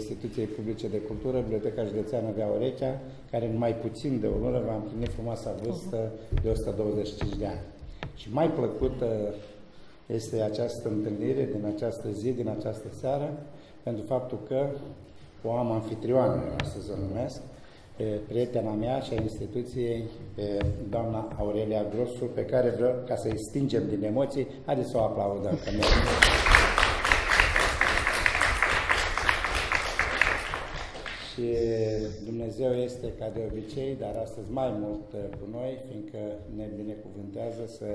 Instituției Publice de Cultură, Biblioteca Județeană de Aurechea, care în mai puțin de o lună va împlini frumoasa vârstă de 125 de ani. Și mai plăcută este această întâlnire din această zi, din această seară, pentru faptul că o am anfitrioană, astăzi o numesc, pe prietena mea și a instituției, pe doamna Aurelia Grosu, pe care vreau ca să-i stingem din emoții. Haideți să o aplaudăm. Că și Dumnezeu este ca de obicei, dar astăzi mai mult cu noi, fiindcă ne binecuvântează să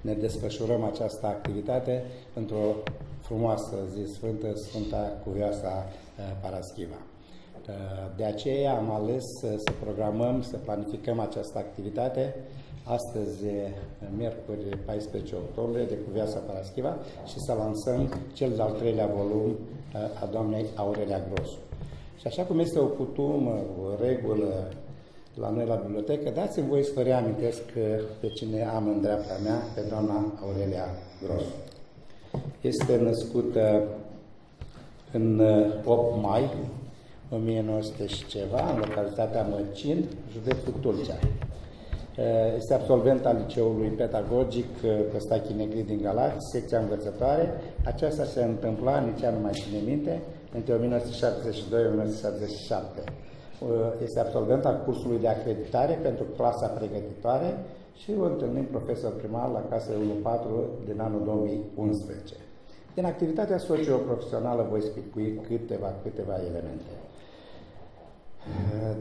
ne desfășurăm această activitate într-o frumoasă zi sfântă, Sfânta Cuvioasa uh, Paraschiva. Uh, de aceea am ales să programăm, să planificăm această activitate astăzi, miercuri 14 octombrie, de Cuvioasa Paraschiva și să lansăm cel de-al treilea volum uh, a doamnei Aurelia Grosu. Și așa cum este o cutumă, o regulă la noi la bibliotecă, dați-mi voi să vă reamintesc pe cine am în dreapta mea, pe doamna Aurelia Gros. Este născută în 8 mai 1900 și ceva, în localitatea Măcin, județul Tulcea. Este absolvent al liceului pedagogic Costache Negri din Galați, secția învățătoare. Aceasta se întâmpla, nici nu mai ține minte, între 1972-1977. Este absolvent al cursului de acreditare pentru clasa pregătitoare și o întâlnim profesor primar la Casa 1-4 din anul 2011. Din activitatea socio-profesională voi spicui câteva, câteva elemente.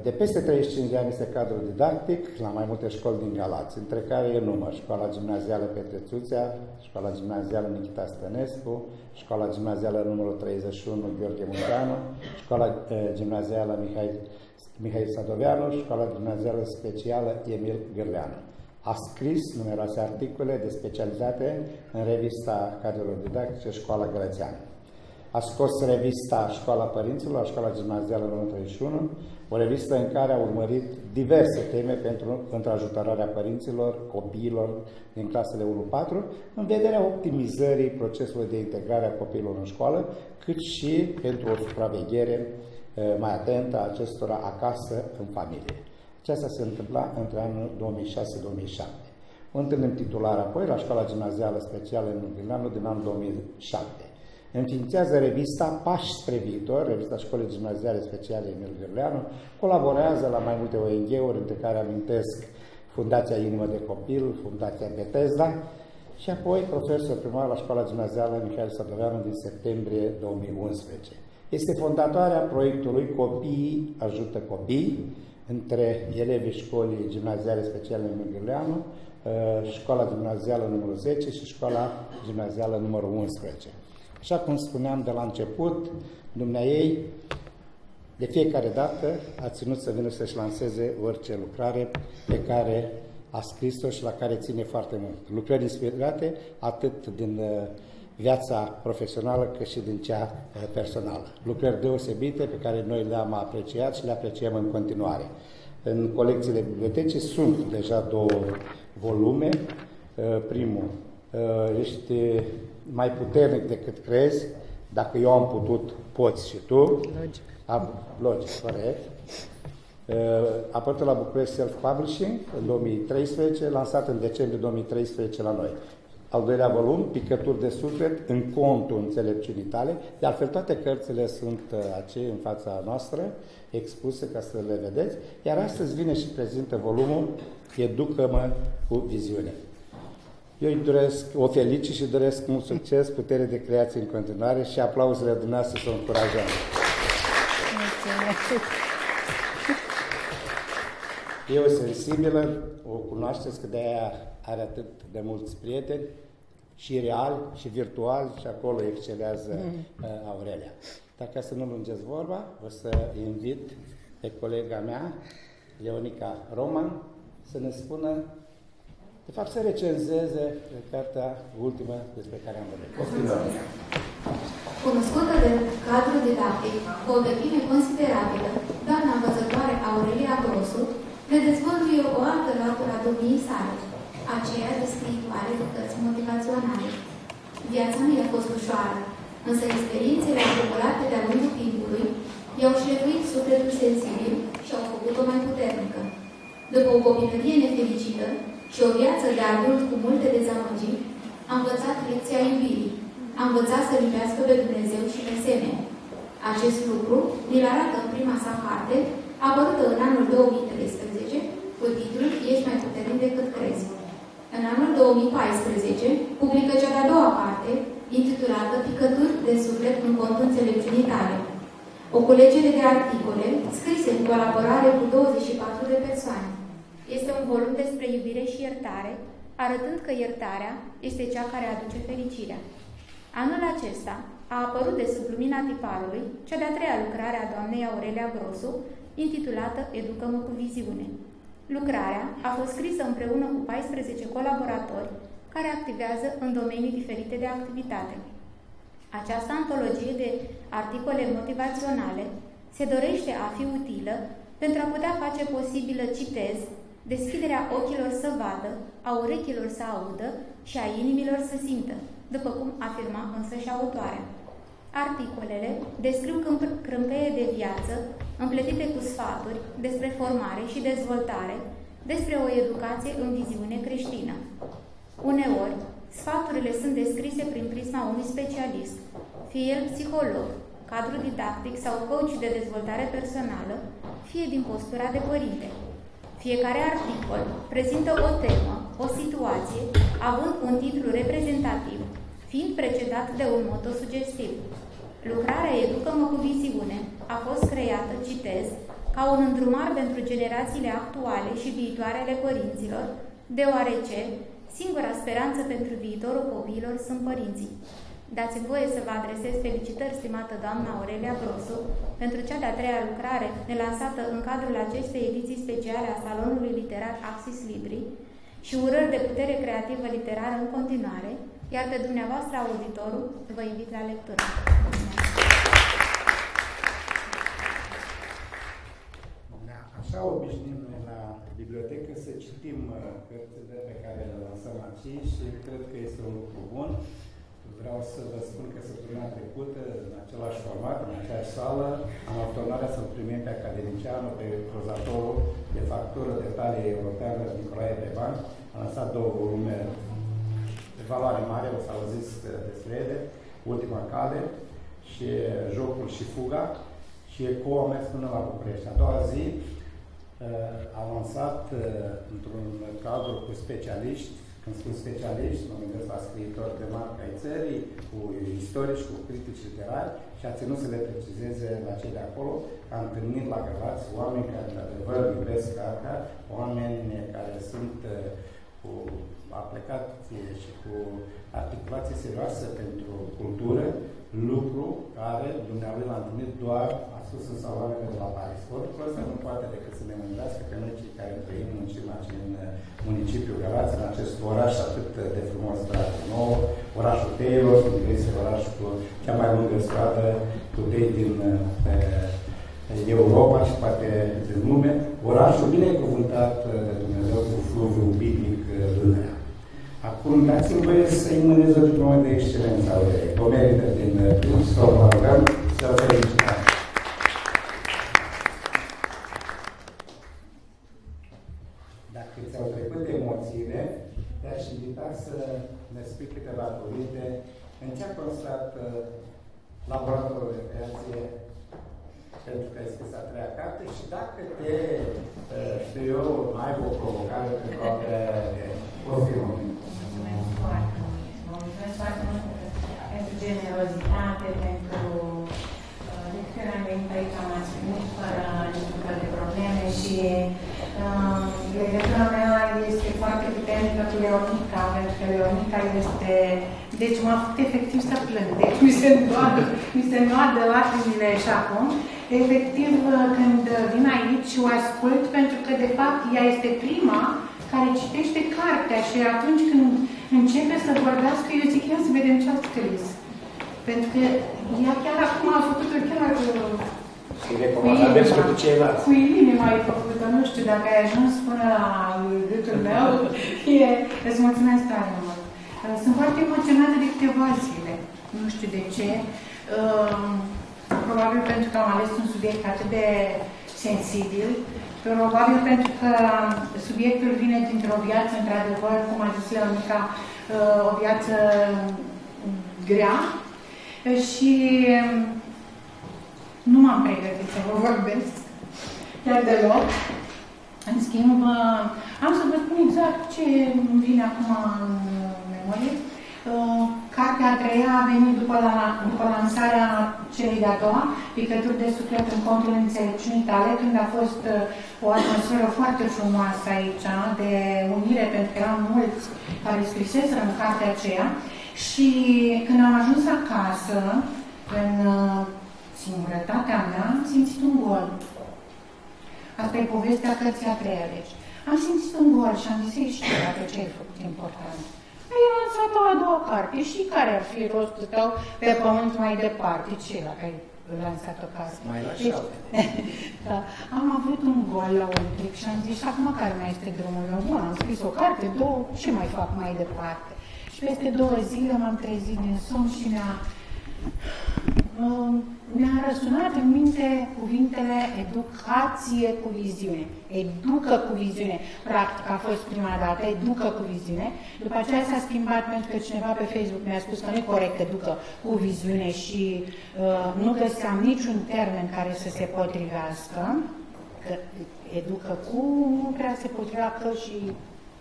De peste 35 de ani este cadru didactic la mai multe școli din Galați, între care e număr Școala Gimnazială Petrețuțea, Școala Gimnazială Nikita Stănescu, Școala Gimnazială numărul 31 Gheorghe Munteanu, Școala Gimnazială Mihai, Mihai Sadoveanu, Școala Gimnazială Specială Emil Gârleanu. A scris numeroase articole de specialitate în revista cadrelor didactice Școala Gălățeană. A scos revista Școala Părinților, Școala Gimnazială numărul 31, o revistă în care a urmărit diverse teme pentru întrajutorarea părinților, copiilor din clasele 1-4, în vederea optimizării procesului de integrare a copiilor în școală, cât și pentru o supraveghere eh, mai atentă a acestora acasă, în familie. Aceasta se întâmpla între anul 2006-2007. O întâlnim titular apoi la Școala Gimnazială Specială în Milano din anul 2007 înființează revista Pași spre viitor, revista Școlii Gimnaziale Speciale Emil Gârleanu, colaborează la mai multe ONG-uri, între care amintesc Fundația Inimă de Copil, Fundația Bethesda și apoi profesor primar la Școala Gimnazială Mihail Sadoveanu din septembrie 2011. Este fondatoarea proiectului Copiii ajută copii, între elevii școlii gimnaziale speciale Emil Gârleanu, uh, școala gimnazială numărul 10 și școala gimnazială numărul 11. Așa cum spuneam de la început, ei de fiecare dată a ținut să vină să-și lanseze orice lucrare pe care a scris-o și la care ține foarte mult. Lucrări inspirate atât din uh, viața profesională cât și din cea uh, personală. Lucrări deosebite pe care noi le-am apreciat și le apreciem în continuare. În colecțiile bibliotecii sunt deja două volume. Uh, primul este mai puternic decât crezi, dacă eu am putut, poți și tu. Logic. A, logic, corect. Uh, apărut la București Self-Publishing în 2013, lansat în decembrie 2013 la noi. Al doilea volum, Picături de suflet în contul înțelepciunii tale. De altfel, toate cărțile sunt uh, acei în fața noastră, expuse ca să le vedeți. Iar astăzi vine și prezintă volumul Educă-mă cu viziune. Eu îi doresc, o felicit și doresc mult succes, putere de creație în continuare și aplauzele dumneavoastră să o încurajăm. E o sensibilă, o cunoașteți că de-aia are atât de mulți prieteni, și real și virtual și acolo excelează mm. uh, Aurelia. Dar ca să nu lungesc vorba, o să invit pe colega mea, Leonica Roman, să ne spună de fapt, să recenzeze cartea ultimă despre care am vorbit. Cunoscută de cadru didactic cu o vechime considerabilă, doamna învățătoare Aurelia Grosu ne dezvăluie o altă latură a domniei sale, aceea de scriitoare de cărți motivaționale. Viața nu i-a fost ușoară, însă experiențele acumulate de-a lungul timpului i-au șlefuit sufletul sensibil și au făcut-o mai puternică. După o copilărie nefericită și o viață de adult cu multe dezamăgiri, a învățat lecția iubirii. A învățat să iubească pe Dumnezeu și pe semeni. Acest lucru îl arată în prima sa parte, apărută în anul 2013, cu titlul Ești mai puternic decât crezi. În anul 2014, publică cea de-a doua parte, intitulată Picături de suflet în contul înțelepciunii tale. O culegere de articole scrise în colaborare cu 24 de persoane. Este un volum despre iubire și iertare, arătând că iertarea este cea care aduce fericirea. Anul acesta a apărut de sub lumina tiparului cea de-a treia lucrare a doamnei Aurelia Grosu, intitulată Educă-mă cu viziune. Lucrarea a fost scrisă împreună cu 14 colaboratori care activează în domenii diferite de activitate. Această antologie de articole motivaționale se dorește a fi utilă pentru a putea face posibilă, citez, deschiderea ochilor să vadă, a urechilor să audă și a inimilor să simtă, după cum afirma însă și autoarea. Articolele descriu crâmpeie de viață împletite cu sfaturi despre formare și dezvoltare, despre o educație în viziune creștină. Uneori, sfaturile sunt descrise prin prisma unui specialist, fie el psiholog, cadru didactic sau coach de dezvoltare personală, fie din postura de părinte. Fiecare articol prezintă o temă, o situație, având un titlu reprezentativ, fiind precedat de un moto sugestiv. Lucrarea Educă-mă cu viziune a fost creată, citez, ca un îndrumar pentru generațiile actuale și viitoare ale părinților, deoarece singura speranță pentru viitorul copiilor sunt părinții. Dați-mi voie să vă adresez felicitări, stimată doamna Aurelia Grosu, pentru cea de-a treia lucrare nelansată în cadrul acestei ediții speciale a Salonului Literar Axis Libri și urări de putere creativă literară în continuare, iar pe dumneavoastră, auditorul, vă invit la lectură. Da, așa obișnim noi la bibliotecă să citim uh, cărțile pe care le lansăm aici și cred că este un lucru bun. Vreau să vă spun că săptămâna trecută, în același format, în aceeași sală, am avut onoarea să-l primim pe academicianul, pe prozatorul de factură de talie europeană Nicolae Beban. Am lăsat două volume de valoare mare, o să auziți despre ele, Ultima Cale și Jocul și Fuga și ECO a mers până la București. A doua zi uh, a lansat uh, într-un cadru cu specialiști când spun specialiști, mă gândesc la scriitori de marcă ai țării, cu istorici, cu critici literari și a ținut să le precizeze la cei de acolo, a întâlnit la Galați oameni care, într-adevăr, iubesc cartea, oameni care sunt uh, cu aplicație și cu articulație serioasă pentru cultură, lucru care dumneavoastră l-a întâlnit doar a sus în saloanele de la Paris. Oricum ăsta nu poate decât să ne mândrească pe noi cei care trăim în aici în municipiul Galați, în acest oraș atât de frumos, drag nou, orașul Taylor, este orașul cu cea mai lungă stradă cu tei din Europa și poate din lume, orașul binecuvântat de Dumnezeu cu fluviul biblic Dunărea. Acum dați-mi voie să-i mânez o diplomă de excelență a O merită din Stop, mă rugăm, să o felicităm. Dacă ți-au trecut emoțiile, te-aș invita să ne spui câteva cuvinte. În ce a constat uh, laboratorul de creație pentru că ai scris a treia carte? Și dacă te, uh, știu eu, ai o provocare pentru a te confirma foarte mult. Vă mulțumesc foarte mult pentru generozitate, pentru uh, de câte ori am venit aici am primit fără niciun fel de probleme și uh, legătura mea este foarte puternică cu Leonica, pentru că Leonica este... Deci m-a făcut efectiv să plâng. Deci mi se îndoadă, mi se îndoadă lacrimile și acum. Efectiv, uh, când vin aici și o ascult, pentru că, de fapt, ea este prima care citește cartea și atunci când începe să vorbească, eu zic, ia să vedem ce a scris. Pentru că ea chiar acum a făcut-o chiar și recomandabil și pentru ceilalți. Cu inima ai făcut-o, nu știu dacă ai ajuns până la gâtul meu, e, îți mulțumesc tare mult. Sunt foarte emoționată de câteva zile, nu știu de ce. Probabil pentru că am ales un subiect atât de sensibil, probabil pentru că subiectul vine dintr-o viață, într-adevăr, cum a zis Leonica, o viață grea și nu m-am pregătit să vă vorbesc, chiar deloc. În schimb, am să vă spun exact ce îmi vine acum în memorie. Cartea a treia a venit după, la, după lansarea celei de-a doua, Picături de suflet în contul înțelepciunii tale, când a fost o atmosferă foarte frumoasă aici, de unire, pentru că eram mulți care scriseseră în cartea aceea. Și când am ajuns acasă, în singurătatea mea, am simțit un gol. Asta e povestea cărții a treia, deci. Am simțit un gol și am zis, ei știu dacă ce ai făcut important. Ai lansat o a doua carte și care ar fi rostul tău pe pământ mai departe? Ce dacă ai lansat o carte? Mai la deci, da, Am avut un gol la un pic și am zis, acum care mai este drumul meu? Bun, am scris o carte, două, ce mai fac mai departe? Și peste două zile m-am trezit din somn și mi-a mi-a răsunat în minte cuvintele educație cu viziune. Educă cu viziune. Practic a fost prima dată, educă cu viziune. După aceea s-a schimbat pentru că cineva pe Facebook mi-a spus că nu e corect educă cu viziune și uh, nu găseam niciun termen care să se potrivească. Că educă cu nu prea se potrivească și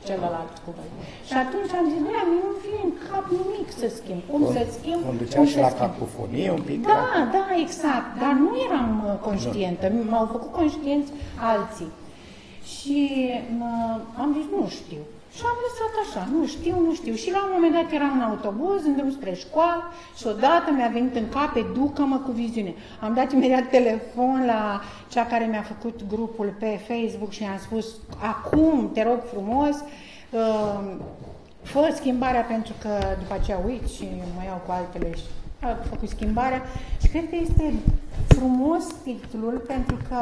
celălalt cuvânt. Și atunci am zis, nu nu vine în cap nimic să schimb. Cum să schimb? Conducea și la cacofonie un pic? Da, da, exact. Dar nu eram uh, conștientă. M-au făcut conștienți alții. Și am zis, nu știu. Și am lăsat așa, nu știu, nu știu. Și la un moment dat eram în autobuz, în drum spre școală și odată mi-a venit în cap, educă-mă cu viziune. Am dat imediat telefon la cea care mi-a făcut grupul pe Facebook și i-am spus, acum, te rog frumos, uh, fă schimbarea pentru că după aceea uit și mă iau cu altele și a făcut schimbarea. Și cred că este frumos titlul pentru că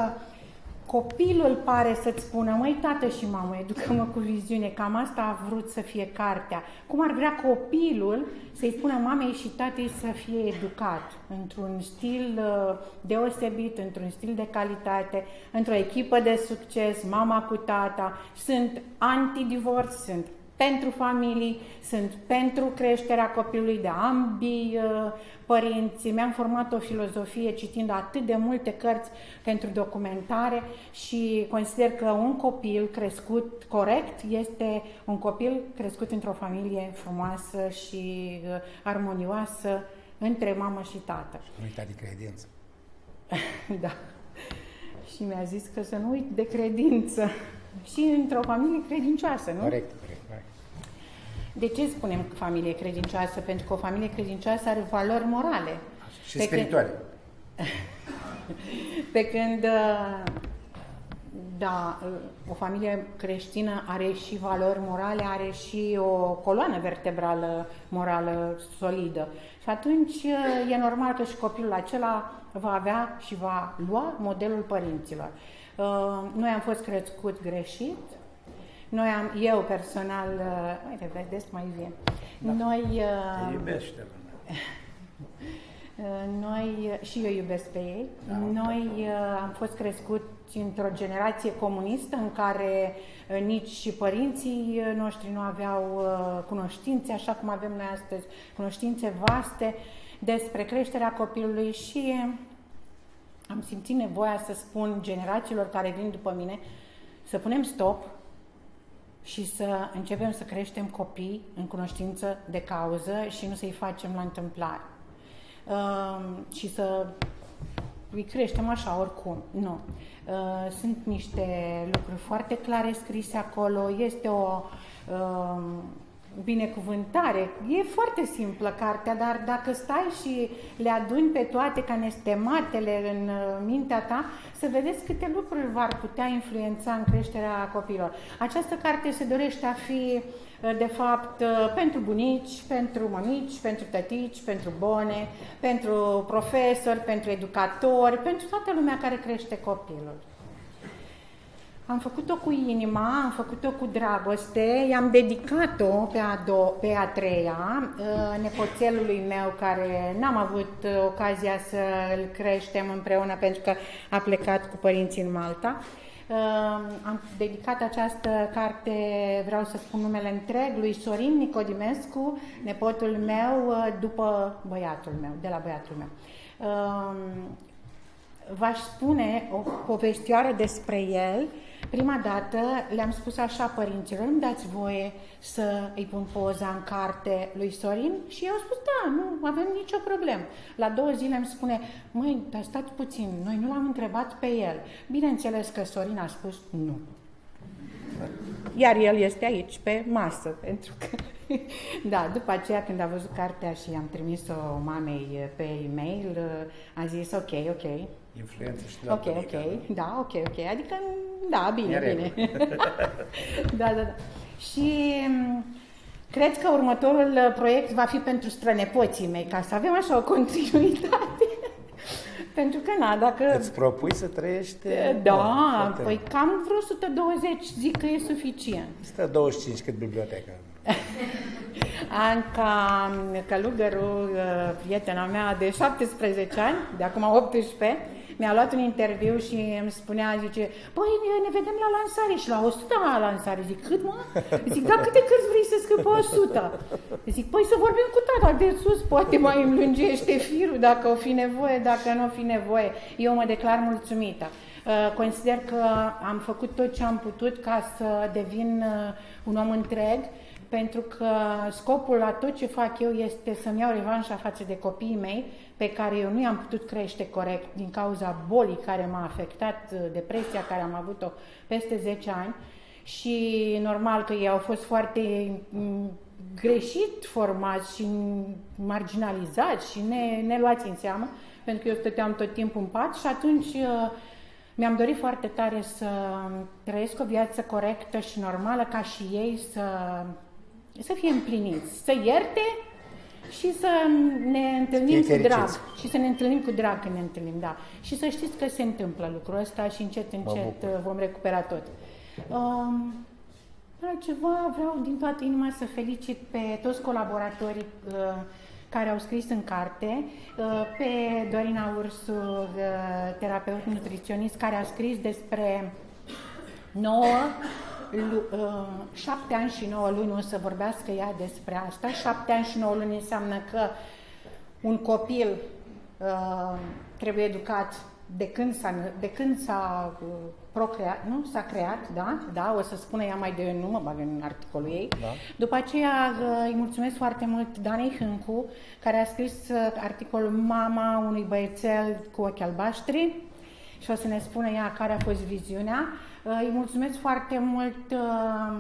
Copilul pare să-ți spună, măi, tată și mamă, educă-mă cu viziune, cam asta a vrut să fie cartea. Cum ar vrea copilul să-i spună mamei și tatei să fie educat într-un stil uh, deosebit, într-un stil de calitate, într-o echipă de succes, mama cu tata, sunt anti-divorț, sunt pentru familii, sunt pentru creșterea copilului de ambii uh, părinți. Mi-am format o filozofie citind atât de multe cărți pentru documentare și consider că un copil crescut corect este un copil crescut într-o familie frumoasă și uh, armonioasă între mamă și tată. Nu uita de credință. da. Și mi-a zis că să nu uit de credință. Și într-o familie credincioasă, nu? Corect, corect. De ce spunem familie credincioasă? Pentru că o familie credincioasă are valori morale. Și pe spirituale. Când... pe când, uh, da, o familie creștină are și valori morale, are și o coloană vertebrală morală solidă. Și atunci uh, e normal că și copilul acela va avea și va lua modelul părinților. Uh, noi am fost crescut greșit, noi am, eu personal, uh, uite, vedeți, mai vie. Da. Noi... Uh, iubește uh, noi, și eu iubesc pe ei, da, noi uh, am fost crescuți într-o generație comunistă în care uh, nici și părinții noștri nu aveau uh, cunoștințe, așa cum avem noi astăzi, cunoștințe vaste despre creșterea copilului și am simțit nevoia să spun generațiilor care vin după mine să punem stop și să începem să creștem copii în cunoștință de cauză și nu să-i facem la întâmplare. Uh, și să îi creștem așa oricum. Nu. Uh, sunt niște lucruri foarte clare scrise acolo. Este o uh, binecuvântare. E foarte simplă cartea, dar dacă stai și le aduni pe toate ca nestematele în uh, mintea ta, să vedeți câte lucruri v-ar putea influența în creșterea copilor. Această carte se dorește a fi de fapt, pentru bunici, pentru mămici, pentru tătici, pentru bone, pentru profesori, pentru educatori, pentru toată lumea care crește copilul. Am făcut-o cu inima, am făcut-o cu dragoste, i-am dedicat-o pe a, do- pe a treia, uh, nepoțelului meu care n-am avut uh, ocazia să-l creștem împreună pentru că a plecat cu părinții în Malta. Uh, am dedicat această carte, vreau să spun numele întreg, lui Sorin Nicodimescu, nepotul meu, după băiatul meu, de la băiatul meu v-aș spune o povestioară despre el Prima dată le-am spus așa părinților, îmi dați voie să îi pun poza în carte lui Sorin? Și eu au spus, da, nu avem nicio problemă. La două zile îmi spune, măi, dar stați puțin, noi nu l-am întrebat pe el. Bineînțeles că Sorin a spus nu. Iar el este aici, pe masă, pentru că... da, după aceea, când a văzut cartea și am trimis-o mamei pe e-mail, a zis, ok, ok, influență și de Ok, ok, da, ok, ok, adică, da, bine, bine. da, da, da. Și mm, cred că următorul uh, proiect va fi pentru strănepoții mei, ca să avem așa o continuitate. Pentru că, na, dacă... Îți propui să trăiești... Da, bun, păi cam vreo 120 zic că e suficient. 125 cât biblioteca. Anca Călugăru, uh, prietena mea de 17 ani, de acum 18, mi-a luat un interviu și îmi spunea, zice, păi ne vedem la lansare și la 100 la lansare. Zic, cât mă? Zic, da, câte cărți vrei să scriu pe 100? Zic, păi să vorbim cu tata de sus, poate mai îmi lungește firul dacă o fi nevoie, dacă nu o fi nevoie. Eu mă declar mulțumită. Uh, consider că am făcut tot ce am putut ca să devin uh, un om întreg, pentru că scopul la tot ce fac eu este să-mi iau revanșa față de copiii mei, pe care eu nu i-am putut crește corect din cauza bolii care m-a afectat, uh, depresia care am avut-o peste 10 ani. Și normal că ei au fost foarte mm, greșit formați și marginalizați și ne, ne luați în seamă, pentru că eu stăteam tot timpul în pat și atunci uh, mi-am dorit foarte tare să trăiesc o viață corectă și normală ca și ei să, să fie împliniți, să ierte și să ne întâlnim cu drag. Și să ne întâlnim cu drag când ne întâlnim, da. Și să știți că se întâmplă lucrul ăsta și încet, încet uh, vom recupera tot. Um, altceva, vreau din toată inima să felicit pe toți colaboratorii uh, care au scris în carte, uh, pe Dorina Ursu, uh, terapeut nutriționist, care a scris despre nouă Uh, șapte ani și nouă luni o să vorbească ea despre asta. Șapte ani și nouă luni înseamnă că un copil uh, trebuie educat de când s-a, de când s-a uh, procreat, nu? S-a creat, da? Da, o să spună ea mai de nu mă bag în articolul ei. Da. După aceea îi mulțumesc foarte mult Danei Hâncu, care a scris articolul Mama unui băiețel cu ochi albaștri și o să ne spună ea care a fost viziunea. Îi mulțumesc foarte mult um,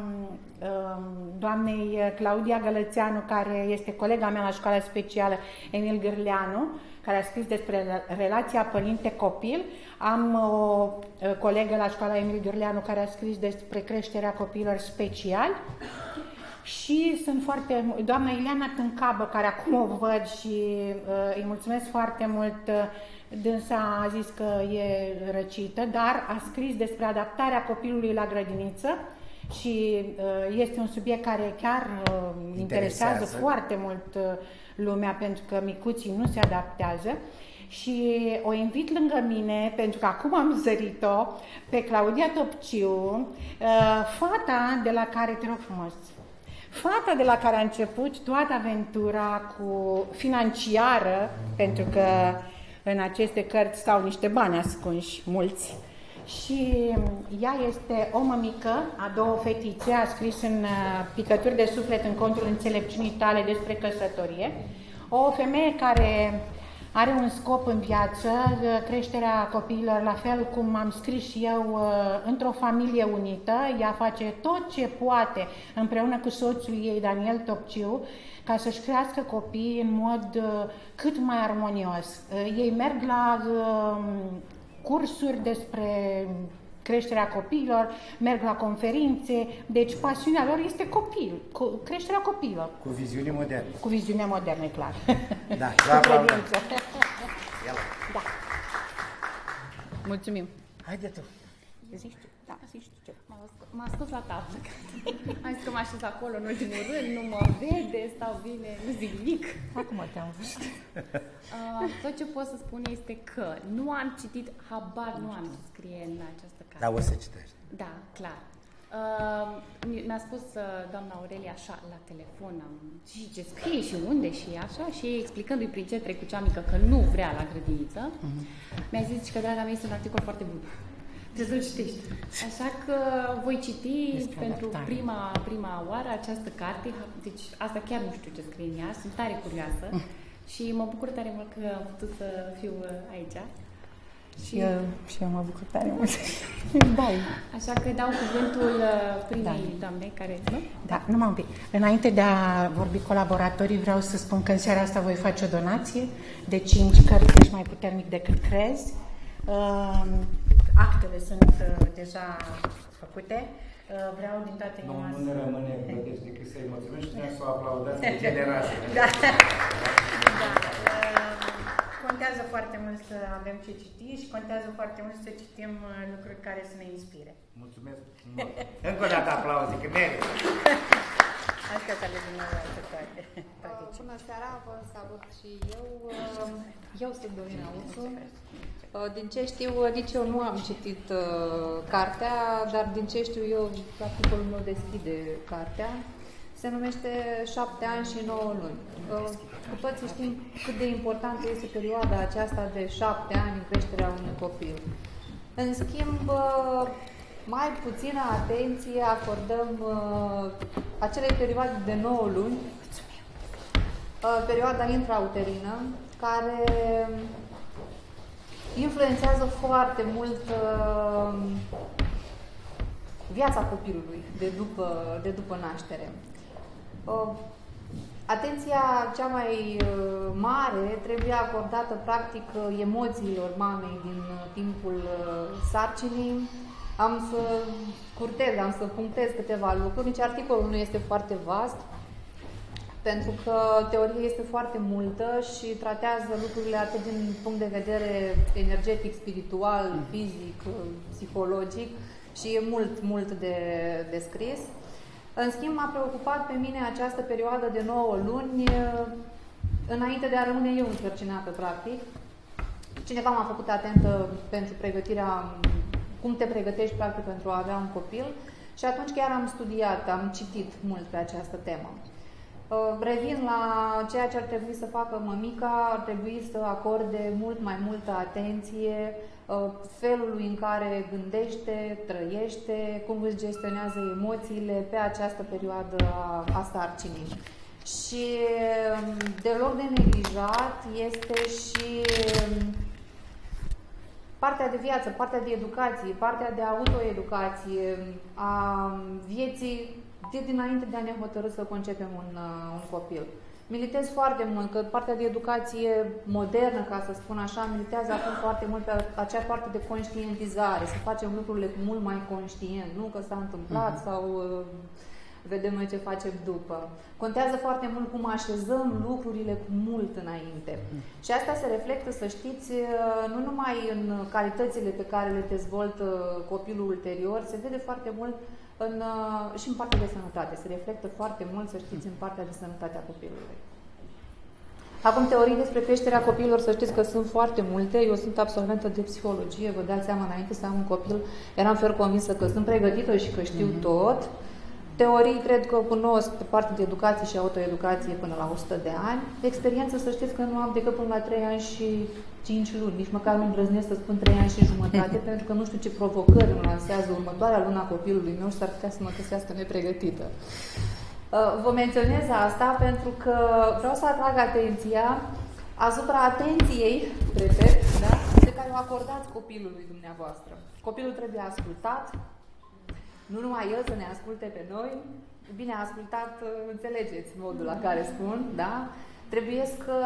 um, doamnei Claudia Gălățeanu, care este colega mea la școala specială Emil Gârleanu, care a scris despre relația părinte-copil. Am o colegă la școala Emil Gârleanu care a scris despre creșterea copiilor speciali. Și sunt foarte... Doamna Ileana Tâncabă, care acum o văd și uh, îi mulțumesc foarte mult uh, Dânsa a zis că e răcită, dar a scris despre adaptarea copilului la grădiniță și uh, este un subiect care chiar uh, interesează, interesează foarte mult uh, lumea pentru că micuții nu se adaptează. Și o invit lângă mine, pentru că acum am zărit-o, pe Claudia Topciu, fata de la care, te rog frumos, fata de la care a început toată aventura cu financiară, pentru că în aceste cărți stau niște bani ascunși, mulți. Și ea este o mămică a două fetițe, a scris în uh, picături de suflet în contul înțelepciunii tale despre căsătorie. O femeie care are un scop în viață, uh, creșterea copiilor, la fel cum am scris și eu, uh, într-o familie unită. Ea face tot ce poate împreună cu soțul ei, Daniel Topciu, ca să-și crească copiii în mod uh, cât mai armonios. Ei merg la cursuri despre creșterea copiilor, merg la conferințe, deci pasiunea lor este copil, co- creșterea copiilor. Cu viziune moderne. Cu viziunea modernă, e clar. Da, Cu vă aplaudăm. credință. Ia-l. Da. Mulțumim. Haide tu. Zici tu. Da, zici tu ce. M-a scos- M-a scos la tablă. Am zis că mă așez acolo în ultimul rând, nu mă vede, stau bine, nu zic nimic. Acum te-am văzut. Uh, tot ce pot să spun este că nu am citit, habar nu am ce scrie în această carte. Da, o să citești. Da, clar. Uh, mi- mi-a spus uh, doamna Aurelia așa la telefon am, și ce scrie și unde și așa și explicându-i prin ce trec cu cea mică că nu vrea la grădiniță, mi-a zis că draga mea este un articol foarte bun. Trebuie să-l citești. Așa că voi citi Este o pentru adaptare. prima, prima oară această carte. Deci asta chiar nu știu ce scrie în ea, sunt tare curioasă și mă bucur tare mult că am putut să fiu uh, aici. Și eu, și eu mă bucur tare mult. da, Așa că dau cuvântul uh, primei Da. doamne care... Nu? Da, numai un pic. Înainte de a vorbi colaboratorii, vreau să spun că în seara asta voi face o donație de 5 cărți, ești mai puternic decât crezi. Uh, actele sunt uh, deja făcute. Uh, vreau din toată Nu, inima nu să... ne rămâne deci, decât să-i mulțumim și noi să o aplaudați de generație. Da. da. Uh, Contează foarte mult să avem ce citi și contează foarte mult să citim uh, lucruri care să ne inspire. Mulțumesc mult. Încă o dată aplauze, că merită. Astea sunt ale dumneavoastră toate. toate Uh, Bună seara, vă salut și eu. Uh, Eu sunt Dorina Ursu. Uh, Din ce știu, nici eu nu am citit uh, cartea, dar din ce știu eu, articolul meu deschide cartea. Se numește Șapte ani și nouă luni. Uh, Cu toții știm cât de importantă este perioada aceasta de șapte ani în creșterea unui copil. În schimb, uh, mai puțină atenție acordăm uh, acelei perioade de 9 luni, uh, perioada intrauterină, care influențează foarte mult uh, viața copilului de după, de după naștere. Uh, Atenția cea mai uh, mare trebuie acordată practic uh, emoțiilor mamei din uh, timpul uh, sarcinii. Am să curtez, am să punctez câteva lucruri, nici articolul nu este foarte vast, pentru că teoria este foarte multă și tratează lucrurile atât din punct de vedere energetic, spiritual, fizic, uh, psihologic și e mult, mult de, de scris. În schimb, m-a preocupat pe mine această perioadă de 9 luni, uh, înainte de a rămâne eu însărcinată, practic. Cineva m-a făcut atentă pentru pregătirea, cum te pregătești, practic, pentru a avea un copil și atunci chiar am studiat, am citit mult pe această temă. Uh, Revin la ceea ce ar trebui să facă mămica, ar trebui să acorde mult mai multă atenție uh, felului în care gândește, trăiește, cum își gestionează emoțiile pe această perioadă a, a sarcinii. Și um, deloc de neglijat este și um, partea de viață, partea de educație, partea de autoeducație a vieții de dinainte de a ne hotărâ să concepem un, uh, un copil. Militez foarte mult că partea de educație modernă, ca să spun așa, militează acum foarte mult pe acea parte de conștientizare, să facem lucrurile cu mult mai conștient, nu că s-a întâmplat Mhm. sau uh, vedem noi ce facem după. Contează foarte mult cum așezăm lucrurile cu mult înainte. Și asta se reflectă, să știți, nu numai în calitățile pe care le dezvoltă copilul ulterior, se vede foarte mult în, și în partea de sănătate. Se reflectă foarte mult, să știți, în partea de sănătate a copilului. Acum, teorii despre creșterea copiilor, să știți că sunt foarte multe. Eu sunt absolventă de psihologie, vă dați seama, înainte să am un copil, eram fer convinsă că sunt pregătită și că știu mm-hmm. tot. Teorii, cred că cunosc pe partea de educație și autoeducație până la 100 de ani. Experiență, să știți că nu am decât până la 3 ani și 5 luni. Nici măcar nu îndrăznesc să spun 3 ani și jumătate, pentru că nu știu ce provocări îmi lansează următoarea lună a copilului meu și s-ar putea să mă găsească nepregătită. Uh, Vă menționez asta pentru că vreau să atrag atenția asupra atenției, repet, da, pe care o acordați copilului dumneavoastră. Copilul trebuie ascultat, nu numai el să ne asculte pe noi, bine ascultat, uh, înțelegeți modul la care spun, da? Trebuie, că,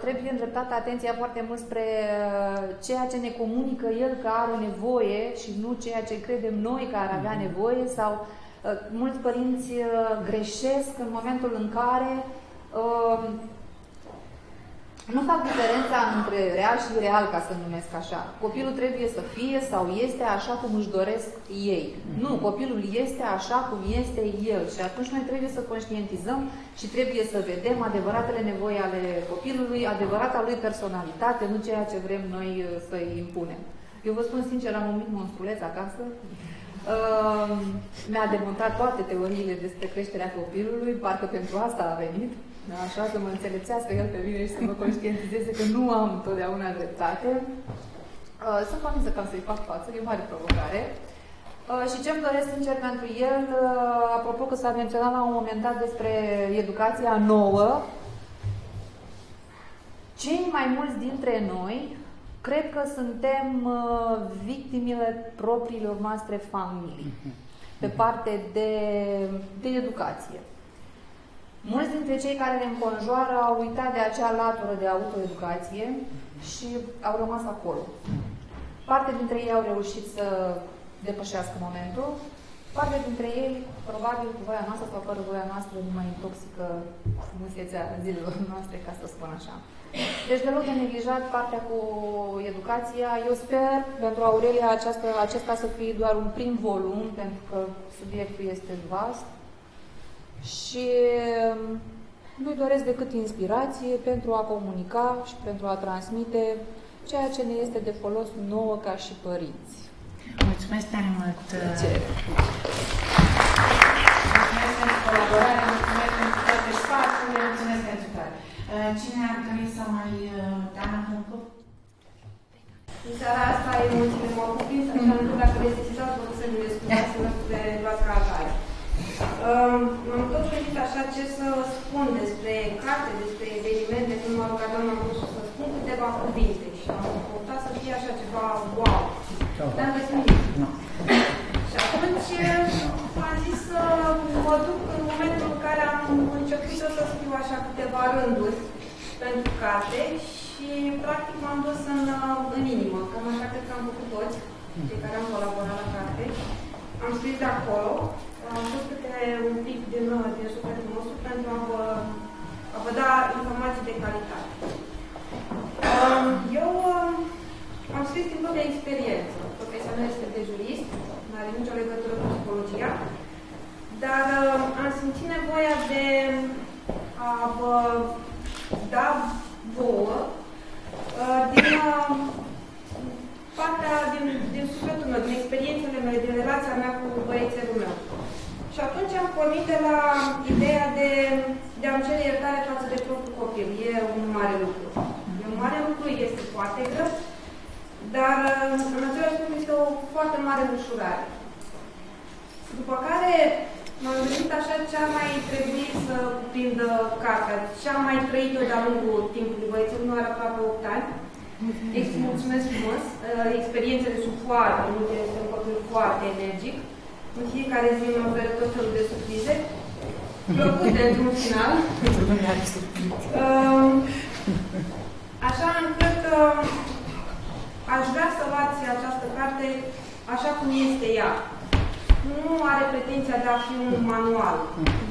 trebuie îndreptată atenția foarte mult spre uh, ceea ce ne comunică el că are nevoie și nu ceea ce credem noi că ar avea nevoie sau uh, mulți părinți uh, greșesc în momentul în care nu fac diferența între real și real, ca să numesc așa. Copilul trebuie să fie sau este așa cum își doresc ei. Nu, copilul este așa cum este el. Și atunci noi trebuie să conștientizăm și trebuie să vedem adevăratele nevoi ale copilului, adevărata lui personalitate, nu ceea ce vrem noi uh, să-i impunem. Eu vă spun sincer, am un mic monstruleț acasă. Uh, mi-a demontat toate teoriile despre creșterea copilului, parcă pentru asta a venit. Da, așa să mă înțelepțească el pe mine și să mă conștientizeze că nu am întotdeauna dreptate. Uh, sunt convinsă că am să-i fac față, e o mare provocare. Uh, și ce-mi doresc sincer pentru el, uh, apropo că s-a menționat la un moment dat despre educația nouă, cei mai mulți dintre noi cred că suntem victimele propriilor noastre familii pe parte de, de educație. Mulți dintre cei care ne înconjoară au uitat de acea latură de autoeducație și au rămas acolo. Parte dintre ei au reușit să depășească momentul, parte dintre ei, probabil cu voia noastră sau fără voia noastră, nu mai intoxică frumusețea zilelor noastre, ca să spun așa. Deci, deloc de neglijat partea cu educația. Eu sper pentru Aurelia aceasta, acesta să fie doar un prim volum, pentru că subiectul este vast și um, nu-i doresc decât inspirație pentru a comunica și pentru a transmite ceea ce ne este de folos nouă ca și părinți. Mulțumesc tare mult! Plăcere. Mulțumesc pentru colaborare, mulțumesc pentru toate sfaturile, mulțumesc pentru toate. Uh, cine ar dori să mai uh, dea încă? În seara asta emoțiile m-au cuprins, așa încât dacă le sesizați, vă să nu le scuzați, să nu le luați ca atare. M-am tot gândit așa ce să spun despre carte, despre evenimente, cum mă rog, doamna vrut să spun câteva cuvinte și am căutat să fie așa ceva wow. Dar am găsit nimic. Și atunci am zis să mă duc în momentul în care am început să scriu așa câteva rânduri pentru carte și practic m-am dus în, în inimă, cam așa cred că am făcut toți, cei care am colaborat la carte. Am scris de acolo, am pus câte un pic din, din sufletul nostru pentru a vă, a vă da informații de calitate. Um, eu um, am scris din de experiență. Profesia mea este de jurist, nu are nicio legătură cu psihologia, dar um, am simțit nevoia de a vă da vouă uh, din partea din, din sufletul meu, din experiențele mele, din relația mea cu băiețelul meu. Și atunci am pornit de la ideea de, de a-mi cere iertare față de propriul copil. E un mare lucru. E un mare lucru, este foarte greu, dar în același timp este o foarte mare ușurare. După care m-am gândit așa ce ar mai trebui să cuprindă cartea, ce am mai trăit eu de-a lungul timpului. Băiețelul nu are aproape 8 ani. Îi mulțumesc frumos. Experiențele sunt foarte multe, este un copil foarte energic. În fiecare zi mă oferă tot felul de surprize, plăcute într-un final. uh, așa încât uh, aș vrea să luați această carte așa cum este ea. Nu are pretenția de a fi un manual.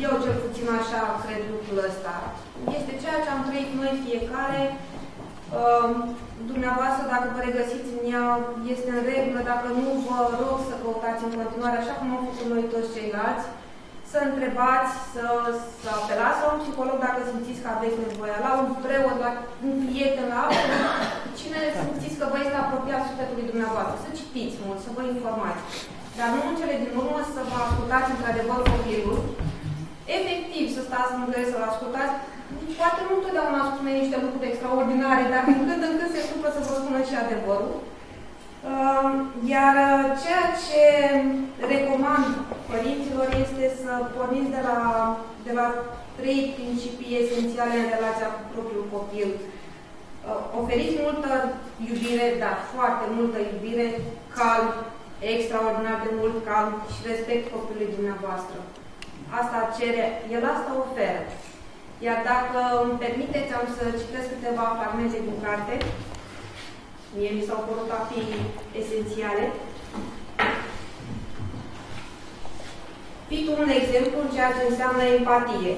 Eu cel puțin așa cred lucrul ăsta. Este ceea ce am trăit noi fiecare. Uh, dumneavoastră, dacă vă regăsiți în ea, este în regulă, dacă nu, vă rog să căutați în continuare, așa cum am făcut noi toți ceilalți, să întrebați, să, să apelați la un psiholog dacă simțiți că aveți nevoie, la un preot, la un prieten, la altul, cine simțiți că vă este apropiat sufletului dumneavoastră, să citiți mult, să vă informați. Dar nu în cele din urmă să vă ascultați într-adevăr copilul, efectiv să stați în să-l ascultați, Poate nu întotdeauna spune niște lucruri extraordinare, dar din când în când se întâmplă să vă spună și adevărul. Um, iar uh, ceea ce recomand părinților este să porniți de la, de la trei principii esențiale în relația cu propriul copil. Uh, oferiți multă iubire, dar foarte multă iubire, calm, extraordinar de mult calm și respect copilului dumneavoastră. Asta cere, el asta oferă. Iar dacă îmi permiteți, am să citesc câteva fragmente din carte. Mie mi s-au părut a fi esențiale. Fii tu un exemplu în ceea ce înseamnă empatie.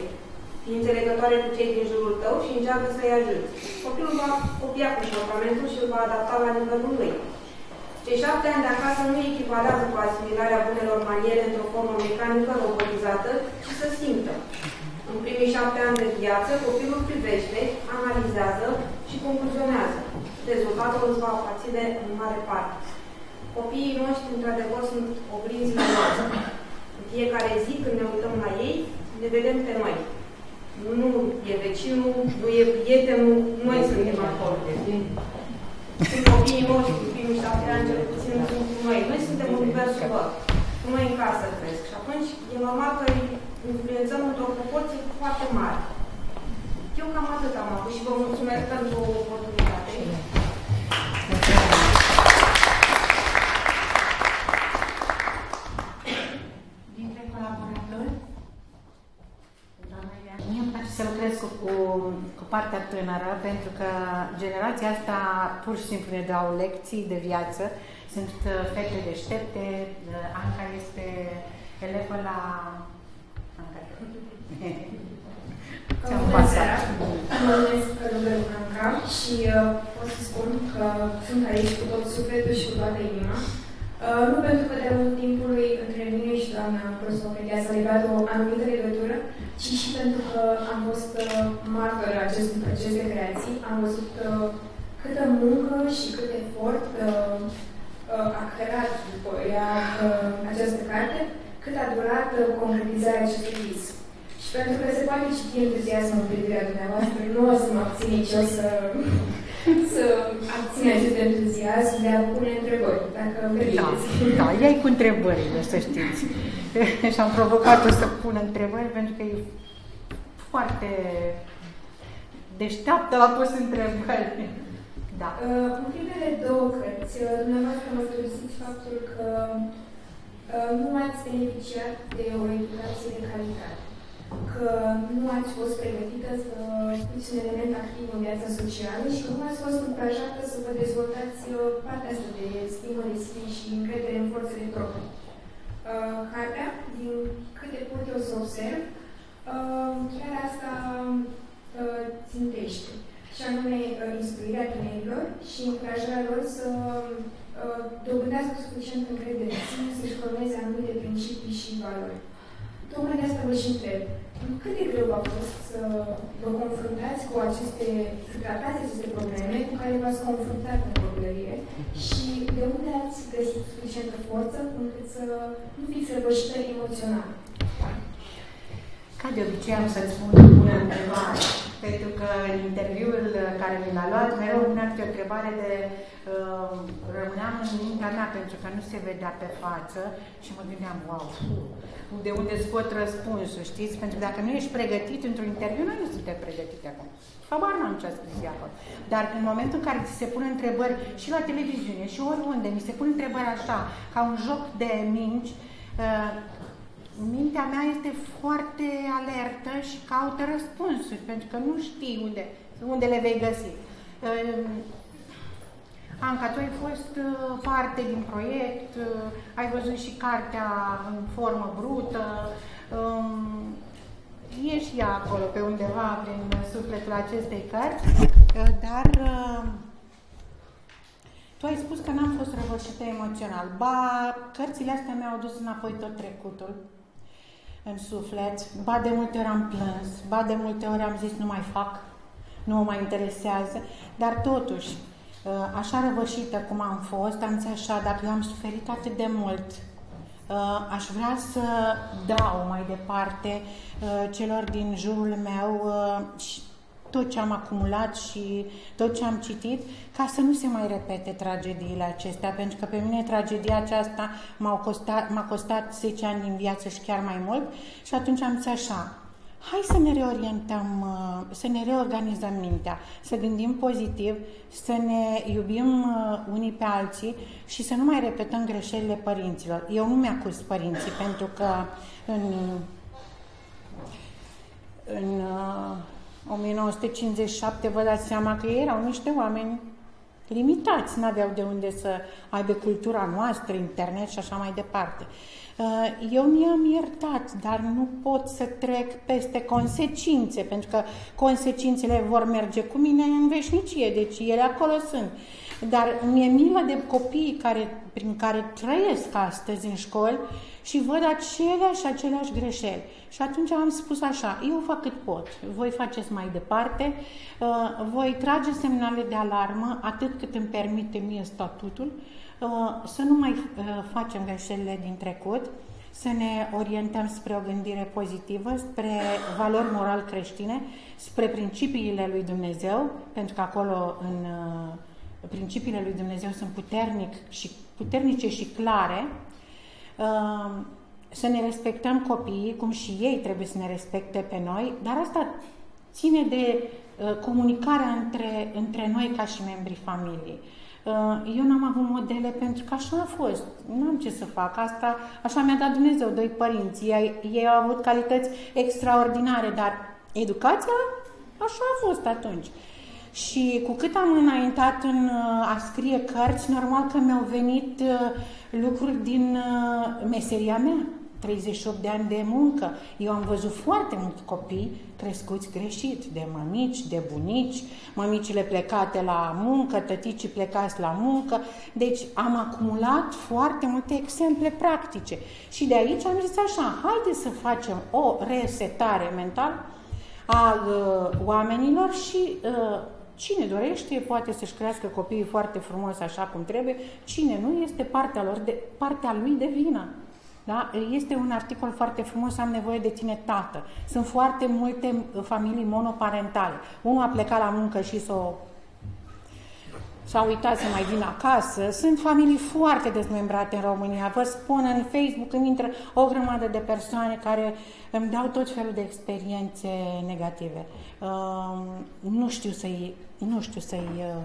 Fii înțelegătoare cu cei din jurul tău și încearcă să-i ajuți. Copilul va copia comportamentul și îl va adapta la nivelul lui. Cei șapte ani de acasă nu echivalează cu asimilarea bunelor maniere într-o formă mecanică robotizată, ci să simtă. În primii șapte ani de viață, copilul privește, analizează și concluzionează. Rezultatul îți va aparține în mare parte. Copiii noștri, într-adevăr, sunt oglinzile noastre. În fiecare zi, când ne uităm la ei, ne vedem pe noi. Nu e vecinul, nu e prietenul, noi suntem acolo. Sunt copiii noștri, primii șapte ani, cel puțin sunt cu noi. Noi suntem universul lor. Cu noi în casă cresc. Și atunci e normal că îi influențăm într-o proporție foarte mare. Eu cam atât am avut și vă mulțumesc pentru oportunitate. Dintre colaboratori, Mie îmi place să lucrez cu, cu, cu partea tânără, pentru că generația asta pur și simplu ne dau lecții de viață. Sunt uh, fete deștepte, uh, Anca este elevă la... Anca. Ți-am Bună pasat. seara! Mă numesc Călugăru Anca și uh, pot să spun că sunt aici cu tot sufletul și cu toată inima. Uh, nu pentru că de-a mult timpului între mine și doamna Prosopedia s-a legat o anumită legătură, ci și pentru că am fost uh, martoră acestui proces de creații. Am văzut uh, câtă muncă și cât efort uh, uh, a creat după ea uh, această carte, cât a durat uh, concretizarea acestui vis. Și pentru că se poate citi entuziasmul în privirea dumneavoastră, nu o să mă abțin nici eu să, să abțin acest entuziasm de a pune întrebări, dacă îmi Da, permiteți. da, iai cu întrebările, să știți. și am provocat-o să pună întrebări pentru că e foarte deșteaptă, a pus întrebări. Da. Uh, În primele două cărți, uh, dumneavoastră mărturisiți faptul că uh, nu ați beneficiat de o educație de calitate, că nu ați fost pregătită să fiți un element activ în viața socială și că nu ați fost încurajată să vă dezvoltați uh, partea asta de stimă de sine și încredere în forțele proprii. Uh, Cartea, din câte pot eu să observ, uh, chiar asta uh, țintește și anume uh, instruirea tinerilor și încurajarea lor să uh, dobândească suficient încredere în sine, să-și formeze anumite principii și valori. Tocmai de asta vă și întreb, cât de greu a fost să vă confruntați cu aceste, să tratați aceste probleme cu care v-ați confruntat în copilărie și de unde ați găsit suficientă forță încât să nu fiți răvășită emoțional? Ca de obicei am să-ți spun bună întrebare, pentru că în interviul care mi l-a luat, mereu îmi punea câte o întrebare de uh, rămâneam în mintea mea pentru că nu se vedea pe față și mă gândeam, wow, fu, de unde scot răspunsul, știți? Pentru că dacă nu ești pregătit într-un interviu, noi nu suntem pregătite acum. Habar n-am ce a scris de acolo. Dar în momentul în care ți se pun întrebări și la televiziune și oriunde, mi se pun întrebări așa, ca un joc de minci, uh, mintea mea este foarte alertă și caută răspunsuri, pentru că nu știi unde, unde le vei găsi. Uh, Anca, tu ai fost uh, parte din proiect, uh, ai văzut și cartea în formă brută, um, e și ea acolo pe undeva prin sufletul acestei cărți, uh, dar uh, tu ai spus că n-am fost răvășită emoțional. Ba, cărțile astea mi-au dus înapoi tot trecutul în suflet. Ba, de multe ori am plâns, ba, de multe ori am zis nu mai fac, nu mă mai interesează, dar totuși, uh, așa răvășită cum am fost, am zis așa, dacă eu am suferit atât de mult, uh, aș vrea să dau mai departe uh, celor din jurul meu și tot ce am acumulat și tot ce am citit, ca să nu se mai repete tragediile acestea, pentru că pe mine tragedia aceasta m-a costat, m-a costat 10 ani din viață și chiar mai mult și atunci am zis așa, hai să ne reorientăm, să ne reorganizăm mintea, să gândim pozitiv, să ne iubim unii pe alții și să nu mai repetăm greșelile părinților. Eu nu mi-acuz părinții pentru că în în uh, 1957 vă dați seama că erau niște oameni limitați, n-aveau de unde să aibă cultura noastră, internet și așa mai departe. Uh, eu mi-am iertat, dar nu pot să trec peste consecințe, pentru că consecințele vor merge cu mine în veșnicie, deci ele acolo sunt. Dar mi-e milă de copiii care, prin care trăiesc astăzi în școli și văd aceleași, aceleași greșeli. Și atunci am spus așa, eu fac cât pot, voi faceți mai departe, uh, voi trage semnale de alarmă atât cât îmi permite mie statutul, uh, să nu mai uh, facem greșelile din trecut, să ne orientăm spre o gândire pozitivă, spre valori moral creștine, spre principiile lui Dumnezeu, pentru că acolo în principiile lui Dumnezeu sunt puternic și, puternice și clare, să ne respectăm copiii, cum și ei trebuie să ne respecte pe noi, dar asta ține de uh, comunicarea între, între noi ca și membrii familiei. Uh, eu n-am avut modele pentru că așa a fost. Nu am ce să fac. Asta, așa mi-a dat Dumnezeu, doi părinți. Ei, ei au avut calități extraordinare, dar educația așa a fost atunci. Și cu cât am înaintat în uh, a scrie cărți, normal că mi-au venit lucruri din meseria mea. 38 de ani de muncă. Eu am văzut foarte mulți copii crescuți greșit, de mămici, de bunici, mămicile plecate la muncă, tăticii plecați la muncă. Deci am acumulat foarte multe exemple practice. Și de aici am zis așa, haide să facem o resetare mentală a uh, oamenilor și uh, Cine dorește poate să-și crească copiii foarte frumos așa cum trebuie, cine nu este partea, lor de, partea lui de vină. Da? Este un articol foarte frumos, am nevoie de tine, tată. Sunt foarte multe familii monoparentale. Unul a plecat la muncă și s-a s-a uitat să mai vină acasă. Sunt familii foarte dezmembrate în România. Vă spun, în Facebook îmi intră o grămadă de persoane care îmi dau tot felul de experiențe negative. Uh, nu știu să-i, nu știu să-i, uh,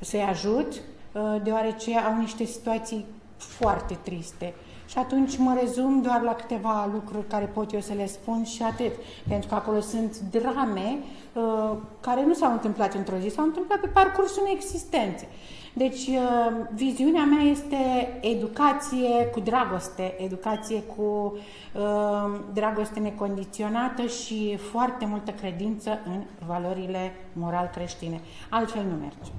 să-i ajut, uh, deoarece au niște situații foarte triste. Și atunci mă rezum doar la câteva lucruri care pot eu să le spun și atât. Pentru că acolo sunt drame uh, care nu s-au întâmplat într-o zi, s-au întâmplat pe parcursul unei existențe. Deci, uh, viziunea mea este educație cu dragoste, educație cu uh, dragoste necondiționată și foarte multă credință în valorile moral creștine. Altfel nu merge.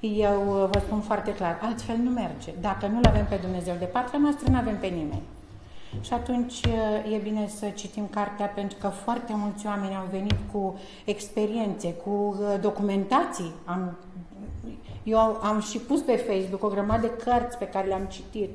Eu uh, vă spun foarte clar, altfel nu merge. Dacă nu-L avem pe Dumnezeu de partea noastră, nu avem pe nimeni. Și atunci uh, e bine să citim cartea pentru că foarte mulți oameni au venit cu experiențe, cu uh, documentații. Am, eu am și pus pe Facebook o grămadă de cărți pe care le-am citit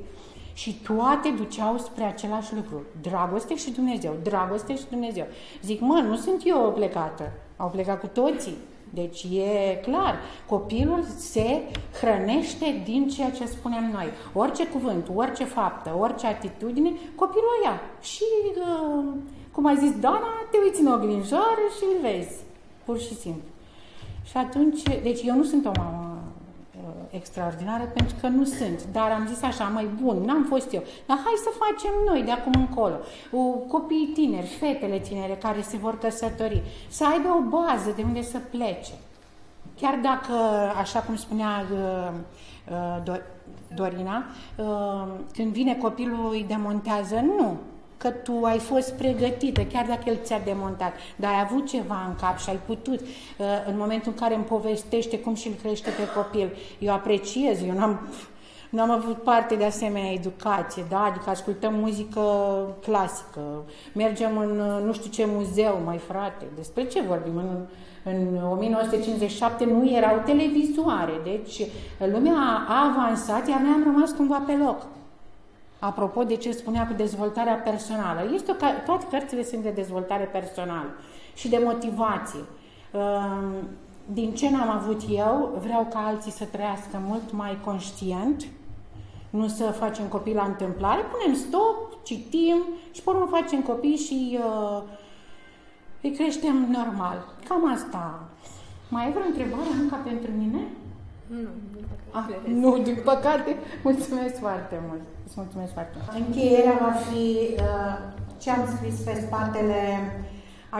și toate duceau spre același lucru. Dragoste și Dumnezeu, dragoste și Dumnezeu. Zic, mă, nu sunt eu plecată, au plecat cu toții. Deci e clar, copilul se hrănește din ceea ce spunem noi. Orice cuvânt, orice faptă, orice atitudine, copilul o ia. Și, uh, cum ai zis Dana, te uiți în oglinjoară și îl vezi. Pur și simplu. Și atunci, deci eu nu sunt o mamă uh, extraordinară pentru că nu sunt, dar am zis așa, mai bun, n-am fost eu, dar hai să facem noi de acum încolo, copiii tineri, fetele tinere care se vor căsători, să aibă o bază de unde să plece. Chiar dacă, așa cum spunea uh, uh, Dorina, uh, când vine copilul îi demontează, nu, că tu ai fost pregătită, chiar dacă el ți-a demontat, dar ai avut ceva în cap și ai putut, în momentul în care îmi povestește cum și-l crește pe copil. Eu apreciez, eu n-am, n-am avut parte de asemenea educație, da? adică ascultăm muzică clasică, mergem în nu știu ce muzeu, mai frate, despre ce vorbim? În, în 1957 nu erau televizoare, deci lumea a avansat, iar noi am rămas cumva pe loc. Apropo de ce spunea cu dezvoltarea personală, este o, toate cărțile sunt de dezvoltare personală și de motivație. Ehm, din ce n-am avut eu, vreau ca alții să trăiască mult mai conștient, nu să facem copii la întâmplare, punem stop, citim și pe urmă facem copii și uh, îi creștem normal. Cam asta. Mai e vreo întrebare, Anca, pentru mine? Nu, din păcate. Ah, nu, din păcate. Mulțumesc foarte mult. Îți mulțumesc foarte mult. Încheierea va fi uh, ce am scris pe spatele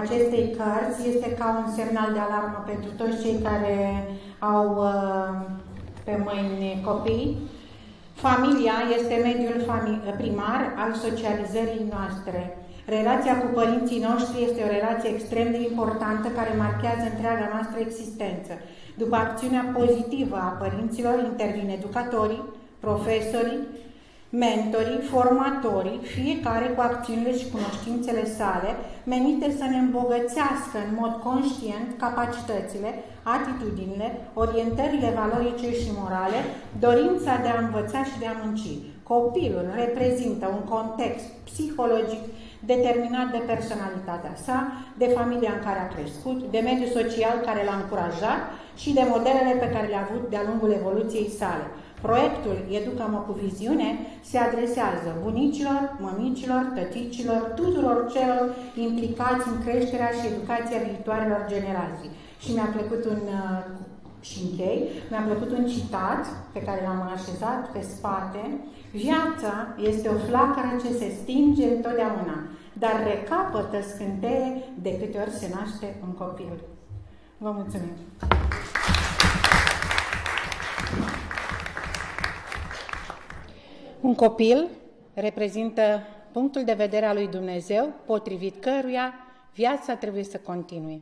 acestei cărți este ca un semnal de alarmă pentru toți cei care au uh, pe mâini copii. Familia este mediul primar al socializării noastre. Relația cu părinții noștri este o relație extrem de importantă care marchează întreaga noastră existență. După acțiunea pozitivă a părinților intervin educatorii, profesorii, mentorii, formatorii, fiecare cu acțiunile și cunoștințele sale, menite să ne îmbogățească în mod conștient capacitățile, atitudinile, orientările valorice și morale, dorința de a învăța și de a munci. Copilul reprezintă un context psihologic determinat de personalitatea sa, de familia în care a crescut, de mediul social care l-a încurajat și de modelele pe care le-a avut de-a lungul evoluției sale. Proiectul Educăm-o cu viziune se adresează bunicilor, mămicilor, tăticilor, tuturor celor implicați în creșterea și educația viitoarelor generații. Și mi-a plăcut un uh, și închei, mi-a plăcut un citat pe care l-am așezat pe spate. Viața este o flacără ce se stinge întotdeauna, dar recapătă scânteie de câte ori se naște un copil. Vă mulțumim! Un copil reprezintă punctul de vedere al lui Dumnezeu, potrivit căruia viața trebuie să continue.